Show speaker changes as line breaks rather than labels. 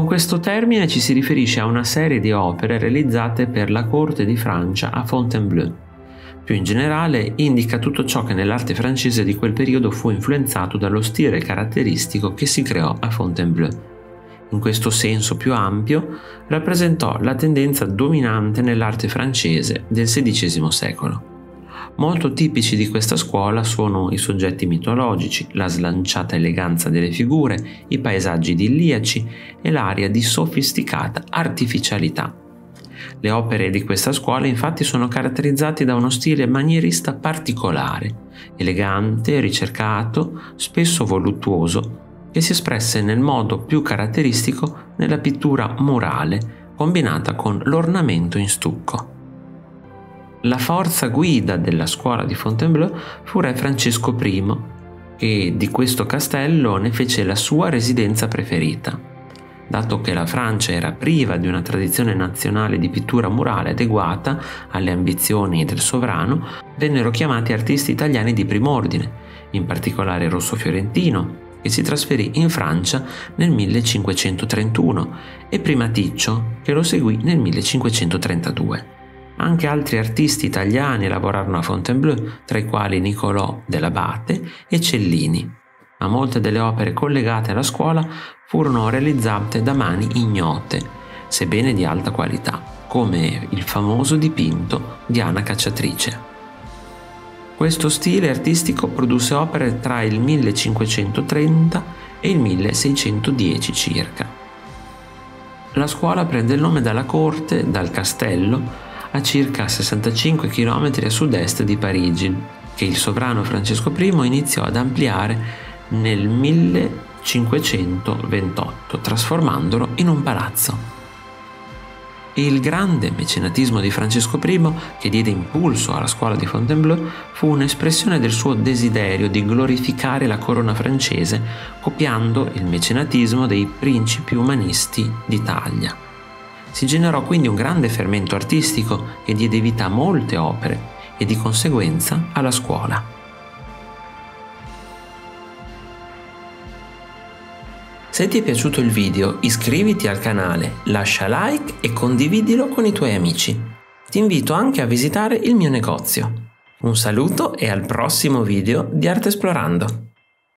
questo termine ci si riferisce a una serie di opere realizzate per la corte di Francia a Fontainebleau. Più in generale indica tutto ciò che nell'arte francese di quel periodo fu influenzato dallo stile caratteristico che si creò a Fontainebleau. In questo senso più ampio rappresentò la tendenza dominante nell'arte francese del XVI secolo. Molto tipici di questa scuola sono i soggetti mitologici, la slanciata eleganza delle figure, i paesaggi idilliaci e l'aria di sofisticata artificialità. Le opere di questa scuola infatti sono caratterizzate da uno stile manierista particolare, elegante, ricercato, spesso voluttuoso, che si espresse nel modo più caratteristico nella pittura murale, combinata con l'ornamento in stucco. La forza guida della scuola di Fontainebleau fu re Francesco I, che di questo castello ne fece la sua residenza preferita. Dato che la Francia era priva di una tradizione nazionale di pittura murale adeguata alle ambizioni del sovrano, vennero chiamati artisti italiani di prim'ordine, in particolare Rosso Fiorentino, che si trasferì in Francia nel 1531, e prima Ticcio, che lo seguì nel 1532. Anche altri artisti italiani lavorarono a Fontainebleau, tra i quali Niccolò dell'Abate e Cellini, ma molte delle opere collegate alla scuola furono realizzate da mani ignote, sebbene di alta qualità, come il famoso dipinto di Anna Cacciatrice. Questo stile artistico produsse opere tra il 1530 e il 1610 circa. La scuola prende il nome dalla corte, dal castello, a circa 65 km a sud-est di Parigi, che il sovrano Francesco I iniziò ad ampliare nel 1528, trasformandolo in un palazzo. Il grande mecenatismo di Francesco I, che diede impulso alla scuola di Fontainebleau, fu un'espressione del suo desiderio di glorificare la corona francese, copiando il mecenatismo dei principi umanisti d'Italia. Si generò quindi un grande fermento artistico che diede vita a molte opere e di conseguenza alla scuola. Se ti è piaciuto il video iscriviti al canale, lascia like e condividilo con i tuoi amici. Ti invito anche a visitare il mio negozio. Un saluto e al prossimo video di Arte Esplorando.